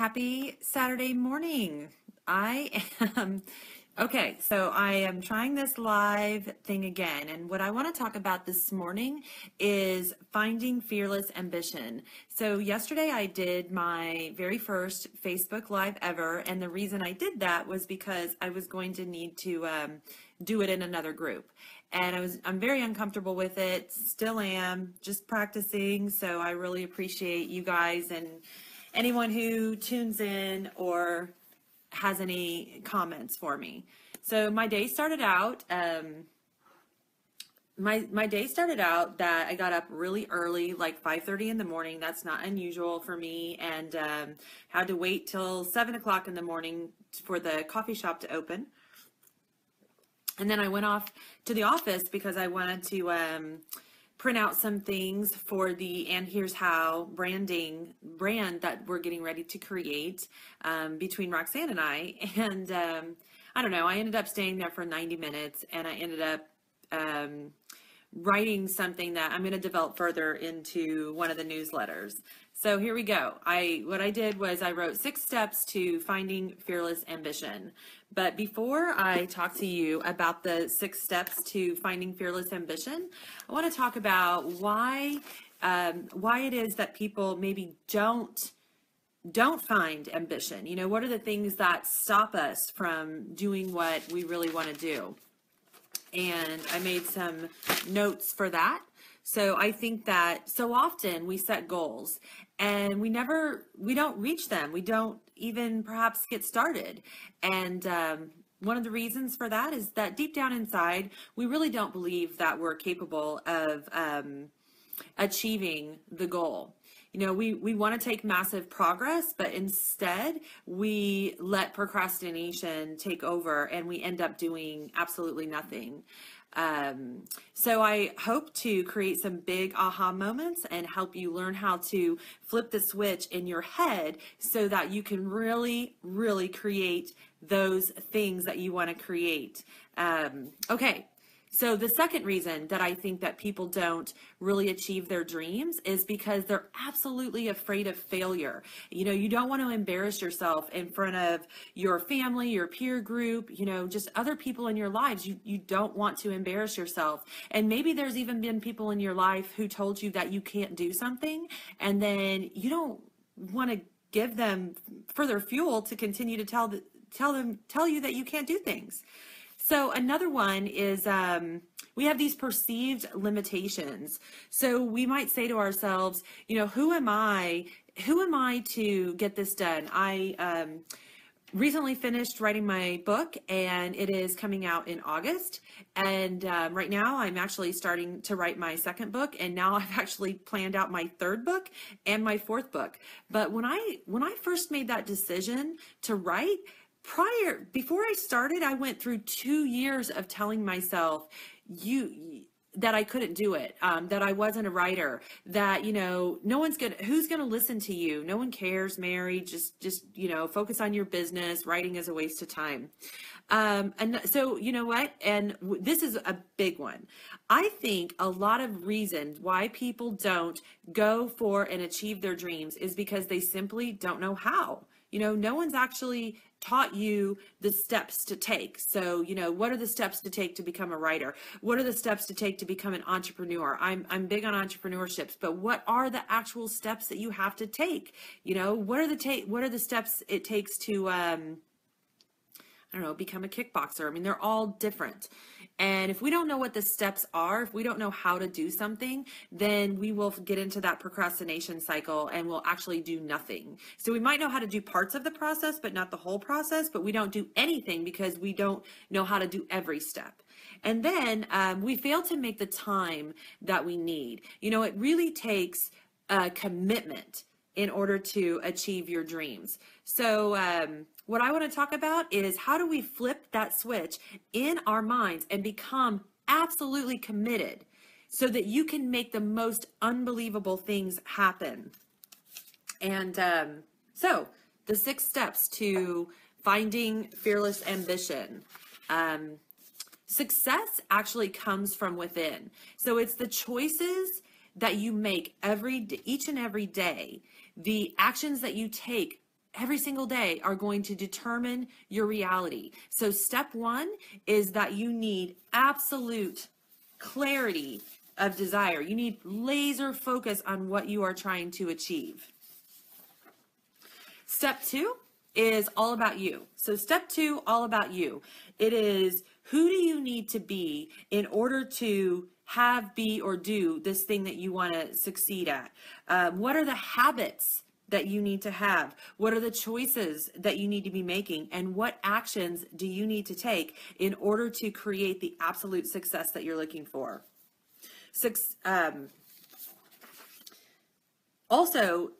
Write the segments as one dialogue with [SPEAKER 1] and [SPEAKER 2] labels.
[SPEAKER 1] Happy Saturday morning. I am, okay, so I am trying this live thing again. And what I want to talk about this morning is finding fearless ambition. So, yesterday I did my very first Facebook Live ever. And the reason I did that was because I was going to need to um, do it in another group. And I was, I'm very uncomfortable with it, still am, just practicing. So, I really appreciate you guys and anyone who tunes in or has any comments for me. So my day started out. Um, my my day started out that I got up really early, like 5:30 in the morning. That's not unusual for me, and um, had to wait till seven o'clock in the morning for the coffee shop to open. And then I went off to the office because I wanted to. Um, print out some things for the and here's how branding brand that we're getting ready to create um, between Roxanne and I. And um, I don't know, I ended up staying there for 90 minutes and I ended up um, writing something that I'm going to develop further into one of the newsletters. So here we go. I what I did was I wrote six steps to finding fearless ambition. But before I talk to you about the six steps to finding fearless ambition, I want to talk about why um, why it is that people maybe don't don't find ambition. You know, what are the things that stop us from doing what we really want to do? And I made some notes for that. So I think that so often we set goals and we never we don't reach them. We don't even perhaps get started. And um, one of the reasons for that is that deep down inside we really don't believe that we're capable of um, achieving the goal. You know we we want to take massive progress but instead we let procrastination take over and we end up doing absolutely nothing um, so I hope to create some big aha moments and help you learn how to flip the switch in your head so that you can really, really create those things that you want to create. Um, okay, so the second reason that I think that people don't really achieve their dreams is because they're absolutely afraid of failure. You know, you don't want to embarrass yourself in front of your family, your peer group, you know, just other people in your lives. You you don't want to embarrass yourself. And maybe there's even been people in your life who told you that you can't do something and then you don't want to give them further fuel to continue to tell the, tell them tell you that you can't do things. So another one is um, we have these perceived limitations. So we might say to ourselves, you know, who am I? Who am I to get this done? I um, recently finished writing my book and it is coming out in August. And um, right now I'm actually starting to write my second book and now I've actually planned out my third book and my fourth book. But when I when I first made that decision to write, prior before I started, I went through two years of telling myself, you that I couldn't do it, um, that I wasn't a writer, that you know no one's gonna who's gonna listen to you, no one cares, Mary. Just just you know focus on your business. Writing is a waste of time. Um, and so you know what, and w- this is a big one. I think a lot of reasons why people don't go for and achieve their dreams is because they simply don't know how. You know, no one's actually taught you the steps to take. So, you know, what are the steps to take to become a writer? What are the steps to take to become an entrepreneur? I'm I'm big on entrepreneurships, but what are the actual steps that you have to take? You know, what are the take what are the steps it takes to um I don't know, become a kickboxer. I mean, they're all different. And if we don't know what the steps are, if we don't know how to do something, then we will get into that procrastination cycle and we'll actually do nothing. So we might know how to do parts of the process, but not the whole process, but we don't do anything because we don't know how to do every step. And then um, we fail to make the time that we need. You know, it really takes a commitment in order to achieve your dreams. So, um, what I want to talk about is how do we flip that switch in our minds and become absolutely committed so that you can make the most unbelievable things happen. And um, so, the six steps to finding fearless ambition. Um, success actually comes from within. So, it's the choices that you make every each and every day, the actions that you take every single day are going to determine your reality. So, step one is that you need absolute clarity of desire. You need laser focus on what you are trying to achieve. Step two is all about you. So, step two, all about you. It is who do you need to be in order to have, be, or do this thing that you want to succeed at? Um, what are the habits? That you need to have? What are the choices that you need to be making? And what actions do you need to take in order to create the absolute success that you're looking for? Six, um, also,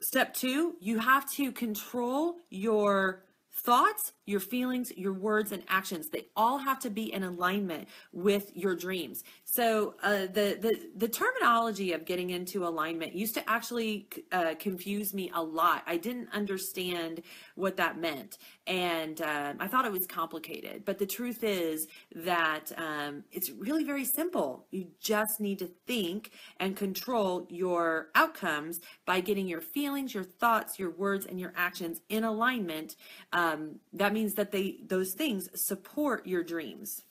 [SPEAKER 1] step two, you have to control your thoughts, your feelings, your words, and actions. They all have to be in alignment with your dreams. So uh, the, the the terminology of getting into alignment used to actually uh, confuse me a lot. I didn't understand what that meant, and um, I thought it was complicated. But the truth is that um, it's really very simple. You just need to think and control your outcomes by getting your feelings, your thoughts, your words, and your actions in alignment. Um, Um, that means that they those things support your dreams.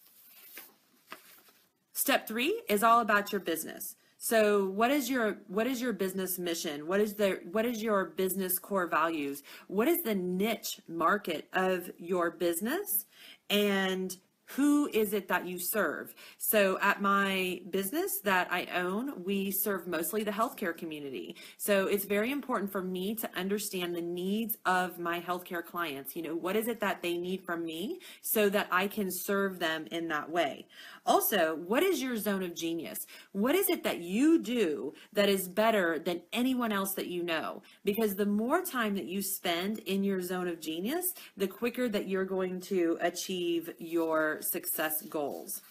[SPEAKER 1] Step three is all about your business. So what is your what is your business mission? What is the what is your business core values? What is the niche market of your business? And who is it that you serve? So at my business that I own, we serve mostly the healthcare community. So it's very important for me to understand the needs of my healthcare clients. You know, what is it that they need from me so that I can serve them in that way? Also, what is your zone of genius? What is it that you do that is better than anyone else that you know? Because the more time that you spend in your zone of genius, the quicker that you're going to achieve your success goals.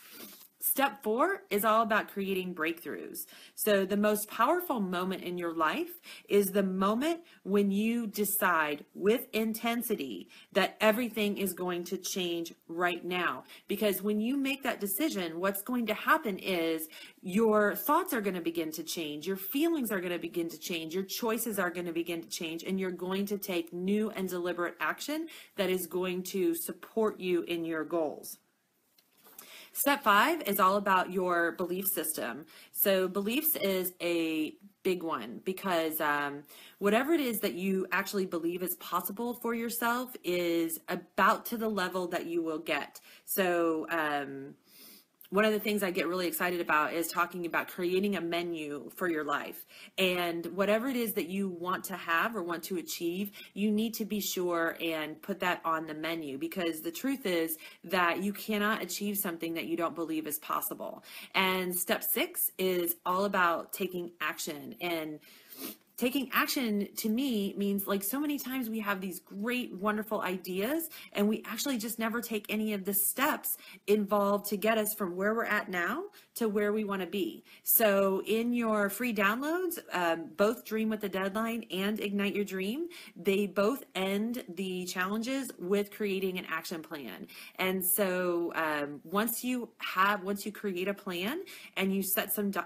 [SPEAKER 1] Step four is all about creating breakthroughs. So, the most powerful moment in your life is the moment when you decide with intensity that everything is going to change right now. Because when you make that decision, what's going to happen is your thoughts are going to begin to change, your feelings are going to begin to change, your choices are going to begin to change, and you're going to take new and deliberate action that is going to support you in your goals. Step five is all about your belief system. So, beliefs is a big one because um, whatever it is that you actually believe is possible for yourself is about to the level that you will get. So, um, one of the things I get really excited about is talking about creating a menu for your life. And whatever it is that you want to have or want to achieve, you need to be sure and put that on the menu because the truth is that you cannot achieve something that you don't believe is possible. And step six is all about taking action and taking action to me means like so many times we have these great wonderful ideas and we actually just never take any of the steps involved to get us from where we're at now to where we want to be. So in your free downloads um, both dream with the deadline and ignite your dream they both end the challenges with creating an action plan. And so um, once you have once you create a plan and you set some uh,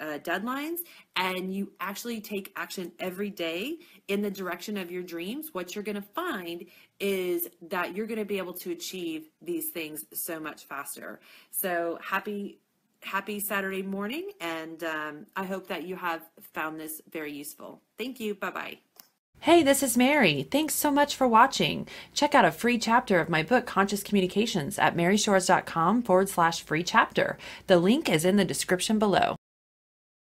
[SPEAKER 1] uh, deadlines and you actually take action every day in the direction of your dreams, what you're going to find is that you're going to be able to achieve these things so much faster. So happy happy Saturday morning, and um, I hope that you have found this very useful. Thank you. Bye bye.
[SPEAKER 2] Hey, this is Mary. Thanks so much for watching. Check out a free chapter of my book, Conscious Communications, at maryshores.com forward slash free chapter. The link is in the description below.